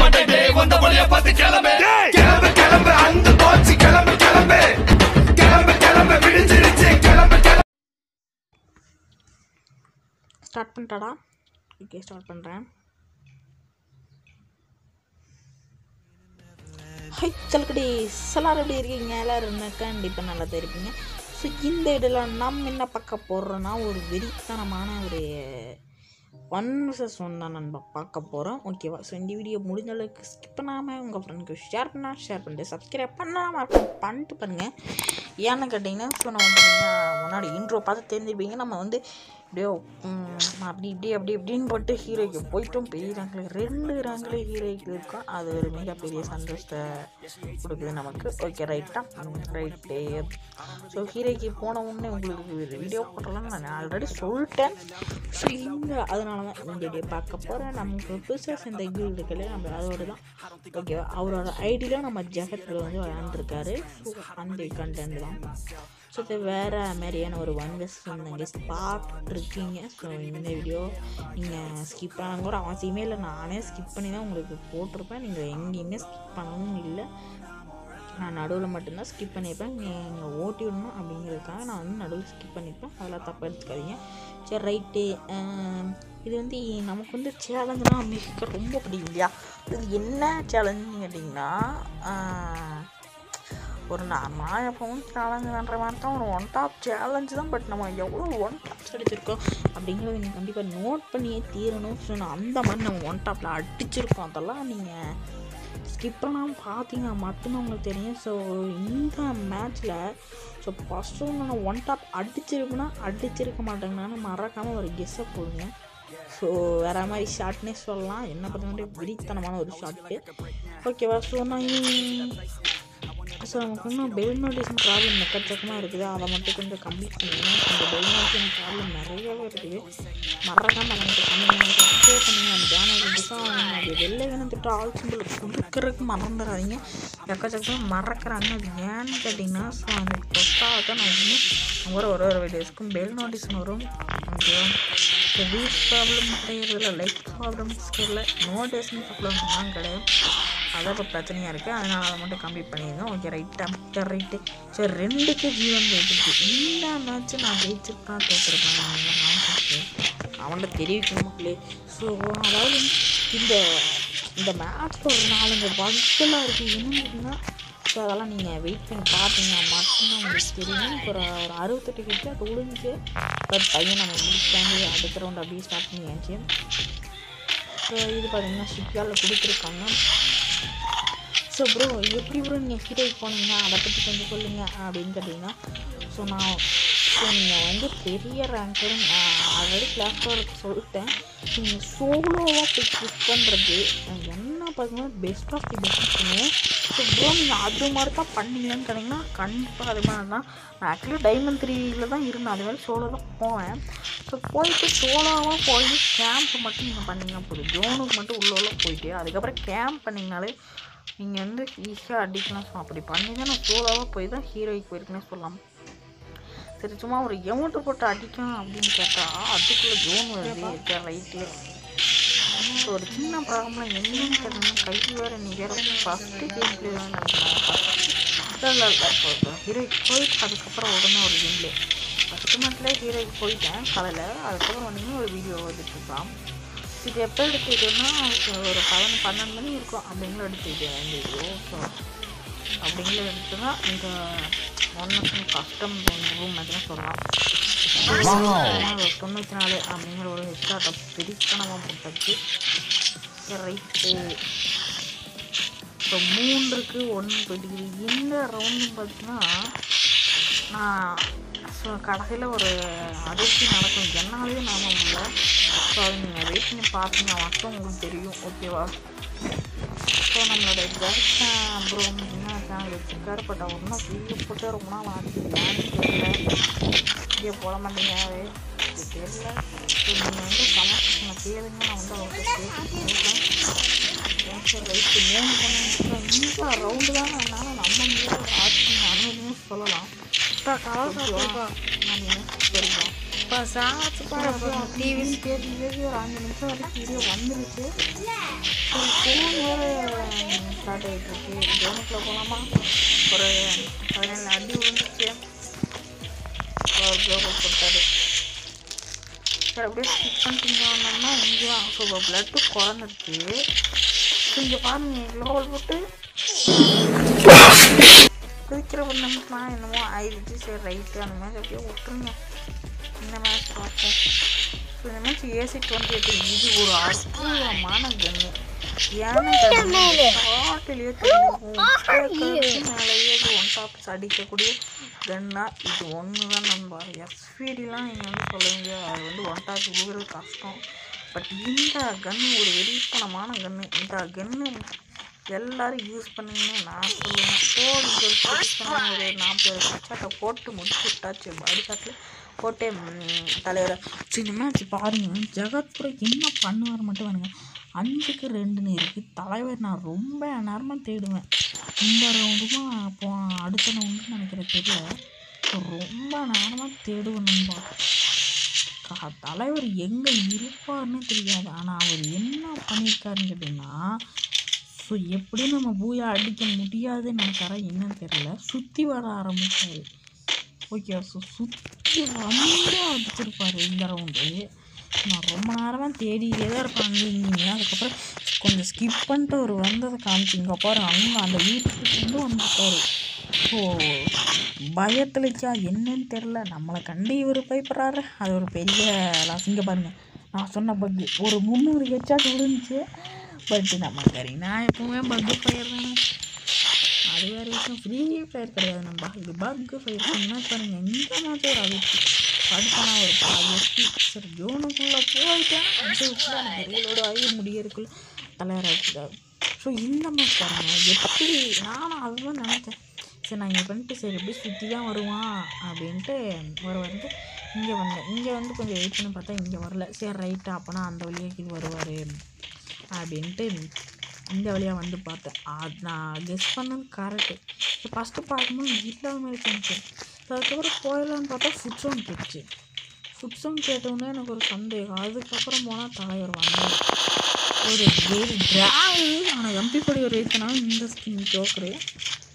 மாட்டேன் டேய் வந்த வழிய பார்த்து கிளம்பு. கிளம்பு கிளம்பு அந்த போச்சு கிளம்பு கிளம்பு. கிளம்பு கிளம்பு விடிஞ்சிருச்சு கிளம்பு கிளம்பு. ஸ்டார்ட் பண்ணிட்டாடா? ஓகே ஸ்டார்ட் பண்ணுறேன் ஹை சல்கடி எல்லாரும் எப்படி இருக்கீங்க? எல்லாரும் என்ன கண்டிப்பாக நல்லா தான் இருப்பீங்க. ஸோ இந்த இதில் நம்ம என்ன பார்க்க போகிறோன்னா ஒரு வெறித்தனமான ஒரு ஒன் வர்சஸ் ஒன் தான் நம்ம பார்க்க போகிறோம் ஓகேவா ஸோ இந்த வீடியோ முடிஞ்ச அளவுக்கு ஸ்கிப் பண்ணாமல் உங்கள் ஃப்ரெண்டுக்கு ஷேர் பண்ணால் ஷேர் பண்ணிட்டு சப்ஸ்கிரைப் பண்ணாமல் இருக்கும் பண்ணிட்டு பாருங்கள் ஏன்னு கேட்டிங்கன்னா ஸோ நம்ம பார்த்தீங்கன்னா முன்னாடி இன்ட்ரோ பார்த்து தெரிஞ்சுப்பீங்க. நம்ம வந்து அப்படியோ அப்படி இப்படி அப்படி இப்படின்னு போட்டு ஹீரோய்க்கு போயிட்டோம். பெரிய ரேங்கில் ரெண்டு ரேங்கில் ஹீரோய்க்கு இருக்கோம் அது ஒரு மிகப்பெரிய சந்தோஷத்தை கொடுக்குது நமக்கு. ஓகே ரைட்டா ரைட்டே ஸோ ஹீரோய்க்கு போன உடனே உங்களுக்கு வீடியோ போட்டலாம்னு நான் ஆல்ரெடி சொல்லிட்டேன். ஸோ இந்த அதனால தான் இந்த வீடியோ பார்க்க போகிறேன் நமக்கு புதுசாக சேர்ந்த கீழ் இருக்குல்ல நம்ம அதோட தான். ஓகேவா அவரோட ஐடியில் நம்ம ஜெகத்தில் வந்து விளையாண்டுருக்காரு. ஸோ அந்த கண்டென்ட் தான். ஸோ இது வேறு மாதிரியான ஒரு ஒன் வெஸ் நீங்கள் பார்த்துருக்கீங்க. ஸோ இந்த வீடியோ நீங்கள் ஸ்கிப் பண்ணாங்க கூட அவசியமே இல்லை. நானே ஸ்கிப் பண்ணி தான் உங்களுக்கு போட்டிருப்பேன். நீங்கள் எங்கேயுமே ஸ்கிப் பண்ணவும் இல்லை. நான் நடுவில் மட்டும்தான் ஸ்கிப் பண்ணியிருப்பேன். நீங்கள் ஓட்டி விடணும் அப்படிங்கிறதுக்காக நான் வந்து நடுவில் ஸ்கிப் பண்ணியிருப்பேன். அதெல்லாம் தப்பாக எடுத்துக்காதீங்க. சரி ரைட்டு இது வந்து நமக்கு வந்து சேலஞ்சுனா மிக ரொம்ப பிடிக்கும் இல்லையா? இது என்ன சேலஞ்சுன்னு கேட்டிங்கன்னா ஒரு நார்மலாக எப்பவும் சேலஞ்சு பண்ணுற மாதிரி தான் ஒரு ஒன் டாப் சேலஞ்சு தான் பட் நம்ம எவ்வளோ ஒன் டாப்ஸ் அடிச்சிருக்கோம் அப்படிங்கிறத நீங்கள் கண்டிப்பாக நோட் பண்ணியே தீரணும். ஸோ அந்த மாதிரி நம்ம ஒன் டாப்பில் அடிச்சிருக்கோம். அதெல்லாம் நீங்கள் ஸ்கிப் பண்ணாமல் பார்த்தீங்கன்னா மட்டும்தான் உங்களுக்கு தெரியும். ஸோ இந்த மேட்ச்சில் ஸோ ஃபஸ்ட்டு நான் ஒன் டாப் அடிச்சிருக்குன்னா அடிச்சிருக்க மாட்டேங்கன்னு மறக்காமல் ஒரு கெஸ்ஸை போடுங்க. ஸோ வேறு மாதிரி ஷார்ட்னே சொல்லலாம். என்ன பண்ணுறது விரித்தனமான ஒரு ஷார்ட்டு ஓகேவா ஸோ நான் ஸோ நமக்கு இன்னும் பெல் நோட்டிஃபிகேஷன் ப்ராப்ளம் எக்கச்சக்கமாக இருக்குது. அதை மட்டும் கொஞ்சம் கம்மி பண்ணிக்கணும் இந்த பெல் நோட்டிஃபிகேஷன் ப்ராப்ளம் நிறையவே இருக்குது. மறக்காமல் அதை கம்மி சப்ஸ்கிரைப் பண்ணுங்க. அந்த சேனல் புதுசாக அது வெள்ளை வேணுத்துட்டு ஆல் சிம்பிள் கொடுக்கறதுக்கு மறந்துடாதீங்க. எக்கச்சக்கமாக மறக்கிறாங்க. அது ஏன்னு கேட்டிங்கன்னா ஸோ அந்த தொட்டாக நான் இன்னும் ஒரு ஒரு ஒரு வீடியோஸ்க்கும் பெல் நோட்டிஃபிகேஷன் வரும். ஓகேவா இப்போ வீட் ப்ராப்ளம் கிடையாது லைக் ப்ராப்ளம்ஸ் இல்லை நோட்டிஃபிகேஷன் ப்ராப்ளம்லாம் கிடையாது. அதான் இப்போ பிரச்சனையாக இருக்குது அதனால் அதை மட்டும் கம்ப்ளீட் பண்ணியிருந்தோம் ஓகே ரைட்டா ரைட்டு ஸோ ரெண்டுக்கு ஜீவன் ஜெயிச்சிருக்கு இந்த மேட்ச்சு நான் ஜெயிச்சிருக்கேன் தோற்றுருக்கேன் அவன்கிட்ட தெரிவிக்கணும் மக்களே. ஸோ அதாவது இந்த இந்த மேட்ச் ஒரு நாலஞ்சு பக்கெல்லாம் இருக்குது என்னன்னா ஸோ அதெல்லாம் நீங்கள் வெயிட் பண்ணி பார்த்தீங்கன்னா மட்டும்தான் உங்களுக்கு தெரியும். இப்போ ஒரு ஒரு அறுபத்தெட்டு கிட்ட அது ஒழிஞ்சு பட் பையன் நம்ம முடிச்சாங்க. அடுத்த ரவுண்ட் அப்படியே ஸ்டார்ட் பண்ணியாச்சு. ஸோ இது பார்த்தீங்கன்னா ஷிப்யாவில் கொடுத்துருக்காங்க. ஸோ ப்ரோ எப்படி ப்ரோ நீங்கள் ஹீரோய்க்கு போனீங்கன்னா அதை பற்றி கொஞ்சம் சொல்லுங்கள் அப்படின்னு கேட்டிங்கன்னா ஸோ நான் ஸோ நீங்கள் வந்து பெரிய ரேங்கர் ஆல்ரெடி கிளாஸ் ஒர்க் சொல்லிட்டேன். நீங்கள் சோலோவாக போய் புஷ் பண்ணுறது என்ன பார்த்தீங்கன்னா பெஸ்ட் ஆஃப் தி பெஸ்ட் பண்ணுவேன் ஸோ ப்ரோ நீங்கள் அது மாதிரி தான் பண்ணீங்கன்னு கேட்டிங்கன்னா கண்டிப்பாக அது மாதிரி தான். நான் ஆக்சுவலி டைமண்ட் த்ரீயில் தான் இருந்தேன் அது மாதிரி சோலோ தான் போவேன். ஸோ போயிட்டு சோலோவாக போய் கேம்ப் மட்டும் நீங்கள் பண்ணிங்கன்னா போதும். ஜோனுக்கு மட்டும் உள்ளே உள்ள போயிட்டு அதுக்கப்புறம் கேம்ப் பண்ணிங்கனாலே நீங்கள் வந்து ஈஸியாக அடிக்கலாம் ஸோ அப்படி பண்ணி தான் நான் சோலோவாக போய் தான் ஹீரோய்க்கு போயிருக்கேனே சொல்லலாம். சரி சும்மா ஒரு எமௌண்ட்டு போட்டு அடிக்கும் அப்படின்னு கேட்டால் அதுக்குள்ளே ஜோன் வருது. ஸோ ஒரு சின்ன ப்ராப்ளம் என்னன்னு கேட்டீங்கன்னா கை வேறு நீ வேறு ஃபஸ்ட்டு கேம் பிளே தான் ஹீரோய்க்கு போயிட்டு அதுக்கப்புறம் உடனே ஒரு கேம் பிளே ஃபஸ்ட்டு மந்த்லேயே ஹீரோய்க்கு போயிட்டேன். காலையில். அதுக்கப்புறம் வந்து ஒரு வீடியோ வந்துட்டுருக்கான் இது எப்போ எடுத்துக்கிட்டோன்னா ஒரு பதினொன்று பன்னெண்டு மணி இருக்கும். அப்படிங்களும் எடுத்துக்கிட்டேன் வேண்டியது வீடியோ ஸோ அப்படிங்களும் எடுத்துனா இந்த ஒன்று கஷ்டம் ரூம் மட்டும் சொல்லலாம். தொண்ணூற்றி நாலு அப்படிங்கிற ஒரு ஹெச்ஆர்ட்டை பிரிக்கணமாக போட்டாச்சு. ரைட்டு ஸோ மூன்றுக்கு ஒன்று போயிட்டு இந்த ரவுண்டு பார்த்தீங்கன்னா நான் ஸோ கடைசியில் ஒரு அதிர்ச்சி நடக்கும். என்னாலே நாம இல்லை ஸோ அதை நீங்கள் வெயிட் பண்ணி பார்த்தீங்க மட்டும் உங்களுக்கு தெரியும். ஓகேவா ஸோ நம்மளோட கேர்ள்ஸ் அப்புறம் என்ன சேனல் வச்சுருக்காரு பட் அவர் ஒன்றும் வீடியோ போட்டு ரொம்ப நாள் ஆச்சு. ஏன்னு தெரியல. வீடியோ போட மாட்டேங்க. இது தெரியல. ஸோ நீங்கள் வந்து கமெண்ட்ஸில் கேளுங்க. நான் வந்து அவர்கிட்ட கேட்டு சொல்கிறேன் மூணு பண்ண. இந்த ரவுண்டு தான். என்னால் நம்ப முடியாத ஆட்சி அனுமதியும் சொல்லலாம் கலர் நம்ம தெரியும் இப்போ சாப்பிட்டு பாரு டிவி பேசி பேசி ஒரு அஞ்சு நிமிஷம் வரைக்கும் வீடியோ வந்துருச்சு ஃபோன் வேறு ஸ்டார்ட் ஆகிட்டு இருக்கு கேமுக்குள்ள போகலாமா ஒரு பதினேழு அடி விழுந்துச்சு ஒரு ப்ளோவர் கொடுத்தாரு சரி அப்படியே ஸ்கிப் பண்ணிட்டு வந்தோம்னா இங்கே தான் ஸோ பிளட்டு குறைஞ்சிருச்சு ஸோ இங்கே பாருங்க க்ளோவல் போட்டு குதிக்கிற நிமிஷம் என்னமோ ஆயிடுச்சு. சரி ரைட்டு அந்த மாதிரி அப்படியே விட்டுருங்க. இந்த மேட்ச் பார்ப்போம். ஸோ இந்த மேட்ச் ஏசி டுவெண்ட்டி எயிட் இது ஒரு அற்புதமான ஷார்ட்லேயே தெரியும் மேலேயே இது ஒன் டாப்ஸ் அடிக்கக்கூடிய கன்னா இது ஒன்று தான் நண்பா எஸ்பிடிலாம் நீங்கள் வந்து அது வந்து ஒன் டாப் விழுகிறது கஷ்டம். பட் இந்த கன்று ஒரு வெறித்தனமான கன்று இந்த கன்று எல்லாரும் யூஸ் பண்ணுங்கன்னு நான் சொல்லுவேன். போடு சொல்லிட்டு ஒரு நாற்பது சட்டை போட்டு முடிச்சு விட்டாச்சு அடிக்காட்டில் போட்டே தலைவரை. சினிமாச்சு பாருங்க. ஜெகத்புரை என்ன பண்ணுவார் மட்டும் வேணுங்க அஞ்சுக்கு ரெண்டுன்னு இருக்குது தலைவர் நான் ரொம்ப நேரமாக தேடுவேன். இந்த ரவுண்டுமா அப்போ அடுத்த ரவுண்டு நினைக்கிற தெரியல. ரொம்ப நேரமாக தேடுவேன் நண்பா தலைவர் எங்கே இருப்பார்னு தெரியாது. ஆனால் அவர் என்ன பண்ணியிருக்காருன்னு கேட்டிங்கன்னா ஸோ எப்படி நம்ம பூயா அடிக்க முடியாதுன்னு நினைச்சாரா என்னன்னு தெரியல. சுற்றி வர ஆரம்பிச்சாரு. ஓகே ஸோ சுற்றி ரொம்ப அடிச்சிருப்பாரு இந்த ரவுண்டு நான் ரொம்ப நேரமாக தேடிக்கிட்டே தான் இருப்பேன் அங்கே அதுக்கப்புறம் கொஞ்சம் ஸ்கிப் பண்ணிட்டு அவர் வந்ததை காமிச்சிங்க. பாரு அங்கே அந்த வீட்டுக்கு வந்துட்டாரு. ஸோ பயத்துலச்சா என்னன்னு தெரில நம்மளை கண்டு இவர் பயப்படுறாரு. அது ஒரு பெரிய லாஸ். இங்கே பாருங்க. நான் சொன்ன பக்கு ஒரு முந்நூறு ஹெச்சாட் விழுந்துச்சு. பட் நம்ம கறி நான் எப்பவுமே பக்கு ஃபயர் தானே. அது வேறு விஷயம். ஃப்ரீ ஃபயர் கிடையாது நம்ம. இது பக்கு ஃபயர் என்ன பாருங்க எந்த மாதிரி ஒரு அதிர்ச்சி அடுத்தான ஒரு பாதி சரி ஜோனுக்குள்ளே போயிட்டேன். அதுக்குள்ளே எனக்கு ரீலோட ஆகி முடியறதுக்குள்ள தலைவராகிட்டார் ஸோ இந்த மாதிரி பாருங்க. எப்படி? நானும் அதுதான் நினச்சேன். சரி நான் இங்கே பண்ணிட்டு சரி எப்படி சுற்றி தான் வருவான் அப்படின்ட்டு ஒரு வந்து இங்கே வந்தேன் இங்கே வந்து கொஞ்சம் வெயிட் பண்ணி பார்த்தா இங்கே வரல. சரி ரைட்டாக அப்போனா அந்த வழியாக இது வருவார். அப்படின்ட்டு இந்த வழியாக வந்து பார்த்தேன். அது நான் கெஸ் பண்ணது கரெக்டு ஃபஸ்ட்டு பார்க்கும்போது இல்லாத மாதிரி தோணுச்சு அதுக்கப்புறம் போயிடலான்னு பார்த்தா ஃபுட் சவுண்ட் கேட்டுச்சு ஃபுட் சவுண்ட் கேட்டவுடனே எனக்கு ஒரு சந்தேகம். அதுக்கப்புறம் போனால் தலைவர் வந்தார் ஒரு டிராகு ஆனால் எம்பி படி ஒரு ரேட்னாலும் இந்த ஸ்கின் ஜோக்கரு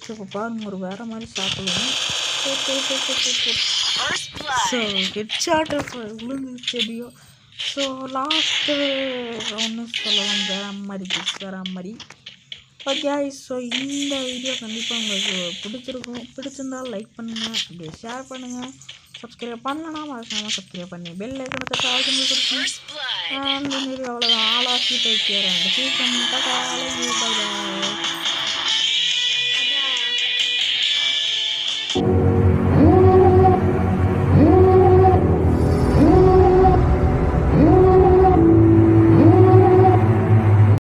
ஸோ இப்போ பாருங்க ஒரு வேறு மாதிரி சாப்பிடுவோம் ஸோ ஹெட் ஷாட்டு விழுந்து செடியோ ஸோ லாஸ்ட்டு ஒன்று சொல்லலாம் வேற மாதிரி வேற மாதிரி ஓகே ஸோ இந்த வீடியோ கண்டிப்பாக உங்களுக்கு பிடிச்சிருக்கும். பிடிச்சிருந்தால் லைக் பண்ணுங்கள் அப்படியே ஷேர் பண்ணுங்கள் சப்ஸ்கிரைப் பண்ணலன்னா மறக்காமல் சப்ஸ்கிரைப் பண்ணி பெல் ஐக்கனத்தை கால் பண்ணி கொடுத்து அவ்வளோதான் all of you take care and சீக்கிரம் பை